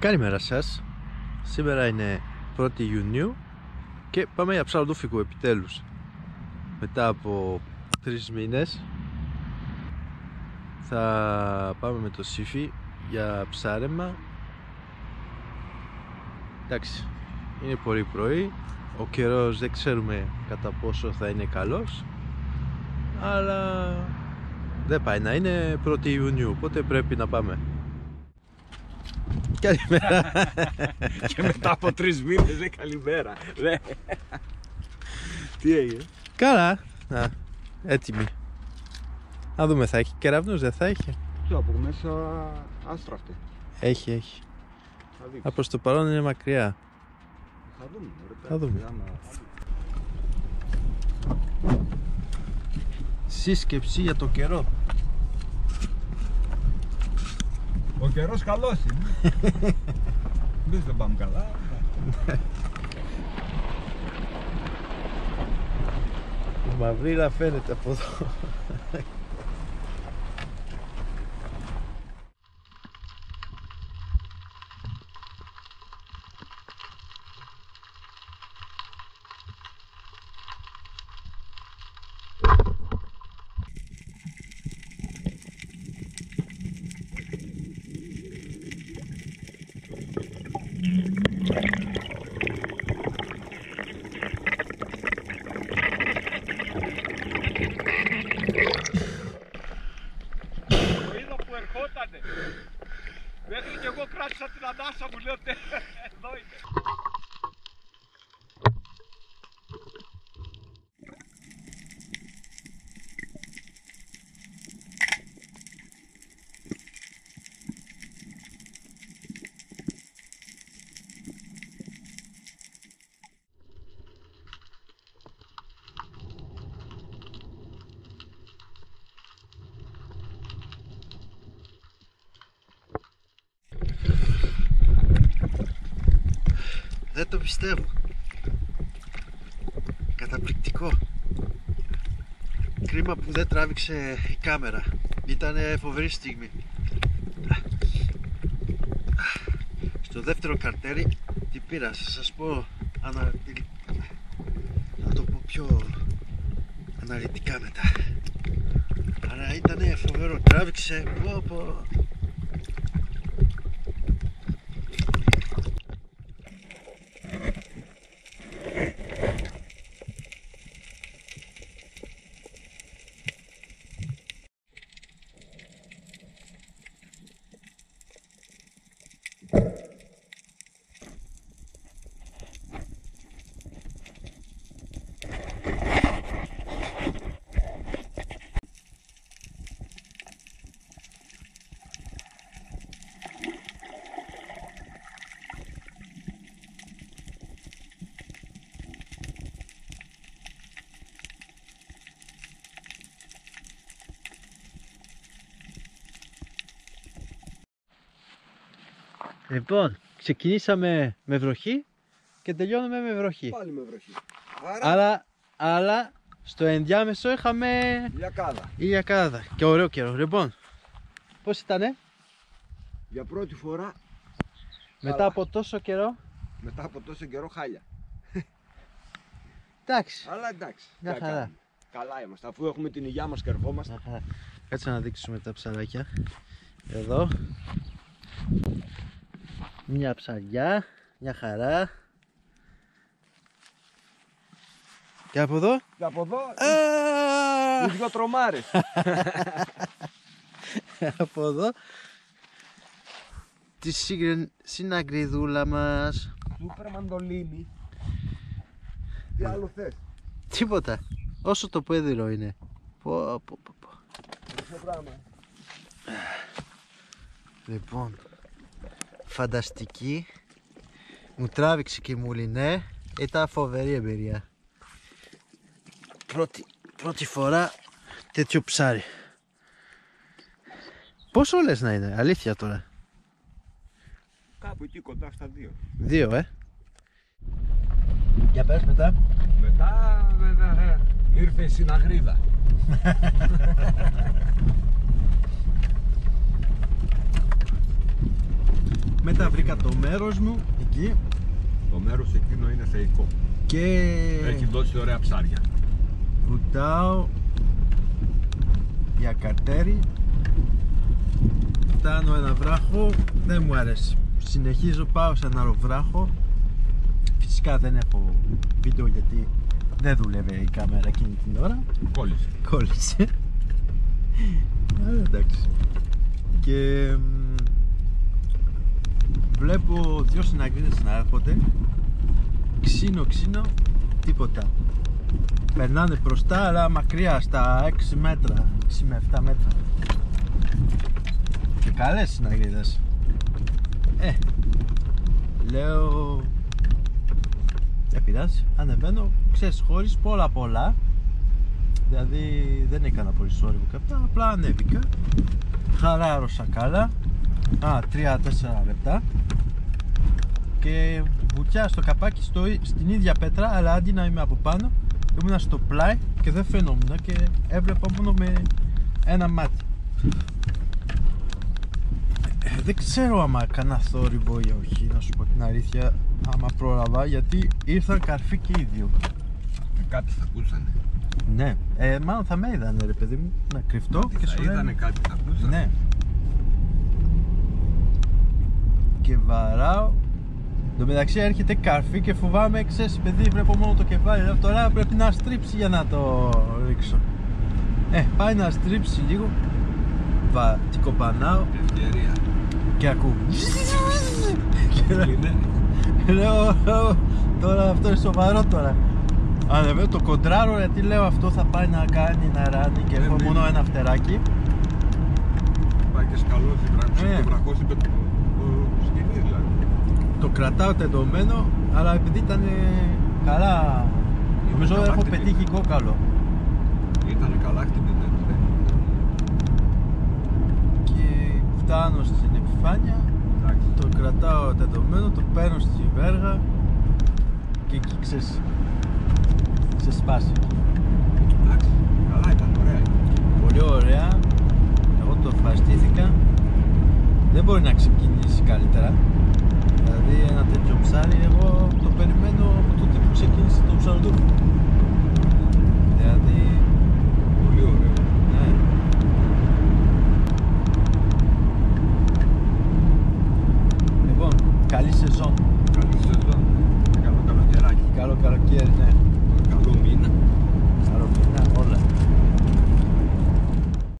Καλημέρα σας. Σήμερα είναι 1η Ιουνίου και πάμε για ψαροντούφικο επιτέλους. Μετά από τρεις μήνες θα πάμε με το Σύφι για ψάρεμα. Εντάξει, είναι πολύ πρωί. Ο καιρός δεν ξέρουμε κατά πόσο θα είναι καλός. Αλλά δεν πάει να είναι 1η Ιουνίου, οπότε πρέπει να πάμε. Καλημέρα. και μετά από τρεις μήνες, δεν καλημέρα. Ρε. Τι έγινε; Καλά. Να, έτοιμη. Να δούμε, θα έχει κεραυνούς, δεν θα έχει; Τι από μέσα άστρα αυτή. Έχει, έχει. Θα δείξει. Από το παρόν είναι μακριά. Θα δούμε. ρε, Θα δούμε. άμα- Σύσκεψη για το καιρό. Ο καιρός καλός είναι. Εμείς δεν πάμε καλά. Η μαυρίλα φαίνεται από εδώ. Μέχρι και εγώ κράτησα την ανάσα μου, λέω «Τε, εδώ είναι. Δεν το πιστεύω. Καταπληκτικό. Κρίμα που δεν τράβηξε η κάμερα. Ήταν φοβερή στιγμή. Στο δεύτερο καρτέρι τι πήρα, θα σας πω ανα... να το πω πιο αναλυτικά μετά. Αλλά ήταν φοβερό, τράβηξε, πω, πω. Λοιπόν, ξεκινήσαμε με βροχή και τελειώνουμε με βροχή. Πάλι με βροχή. Άρα, Αλλά, αλλά στο ενδιάμεσο είχαμε λιακάδα. ηλιακάδα και ωραίο καιρό. Λοιπόν, πώς ήτανε; Για πρώτη φορά, μετά Καλά. από τόσο καιρό. μετά από τόσο καιρό, χάλια. Εντάξει. Αλλά εντάξει. Μια τι να χαρά. κάνουμε. Καλά είμαστε. Αφού έχουμε την υγειά μας και ερχόμαστε. Αχα. Κάτσε να δείξουμε τα ψαράκια. Εδώ. Μια ψαριά, μια χαρά. Και από εδώ; Και από εδώ, Α! οι δυο τρομάρες. από εδώ. Τη σύγκριν- συναγκριδούλα μας. Σούπερ μαντολίνι. Τι άλλο θες; Τίποτα. Όσο το πέδιλο είναι. Πω, πω, πω, πω. Ποιο πράγμα; Λοιπόν, φανταστική. Μου τράβηξε και μου λυνέ. Ήταν φοβερή εμπειρία. Πρώτη, πρώτη φορά τέτοιο ψάρι. Πόσο λες να είναι, αλήθεια τώρα; Κάπου εκεί κοντά στα δύο. Δύο, ε. Για πες μετά. Μετά βέβαια ε, ήρθε η συναγρίδα. Μετά βρήκα το μέρος μου εκεί. Το μέρος εκείνο είναι θεϊκό. και Έχει δώσει ωραία ψάρια. βουτάω για καρτέρι φτάνω ένα βράχο δεν μου αρέσει. Συνεχίζω πάω σε ένα άλλο βράχο. Φυσικά δεν έχω βίντεο γιατί δεν δούλευε η κάμερα εκείνη την ώρα. Κόλλησε. κόλλησε. Ε, εντάξει. Και μ, βλέπω δύο συναγγίδες να έρχονται ξύνο ξύνο τίποτα. Περνάνε μπροστά αλλά μακριά στα 6 μέτρα 6 με 7 μέτρα. Και καλές συναγγίδες ε λέω δεν πειράζει ανεβαίνω. Ξέρεις χωρίς πολλά πολλά. Δηλαδή δεν έκανα πολύ σόρυβο και αυτά, απλά ανέβηκα. Χαλάρωσα καλά Α, 3-4 λεπτά. Και βουτιά στο καπάκι στο, στην ίδια πέτρα Αλλά αντί να είμαι από πάνω Ήμουνα στο πλάι και δεν φαινόμουν Και έβλεπα μόνο με ένα μάτι. Ε, Δεν ξέρω άμα έκανα θόρυβο ή όχι Να σου πω την αλήθεια Άμα πρόλαβα γιατί ήρθαν καρφί και οι δύο. Κάτι θα ακούσανε. ναι, ε, μάλλον θα με είδανε ρε παιδί μου να κρυφτώ Ότι και θα σου λένε. είδανε κάτι θα ακούσανε. Ναι Και βαράω Εν τω μεταξύ έρχεται καρφί και φοβάμαι ξέρεις παιδί βλέπω μόνο το κεφάλι λέω, Τώρα πρέπει να στρίψει για να το ρίξω Ε, πάει να στρίψει λίγο Βα, την κοπανάω Ευκαιρία. και ακούω Και λέω- Είναι. Λέω τώρα αυτό είναι σοβαρό τώρα. Ανεβαίνω το κοντράρω γιατί λέω αυτό θα πάει να κάνει να ράνει και Ε, έχω ναι. μόνο ένα φτεράκι. Πάει και σκαλώσει, βράχος, Ε. το βραχός είπε το το σκηνή δηλαδή. Το κρατάω τεντωμένο, αλλά επειδή ήταν καλά. Νομίζω καλά έχω χτυπημένο. πετύχει κόκαλο. Ήτανε καλά χτυπημένο. δεν είναι. Και φτάνω στην επιφάνεια, Εντάξει. το κρατάω τεντωμένο, το παίρνω στη βέργα και εκεί ξέρεις, σε σπάσει. Εντάξει. Καλά ήταν, ωραία. Πολύ ωραία. Εγώ το ευχαριστήθηκα. Δεν μπορεί να ξεκινήσει καλύτερα. Δηλαδή ένα τέτοιο ψάρι εγώ το περιμένω από τότε που ξεκίνησε το ψαροδούρ. Δηλαδή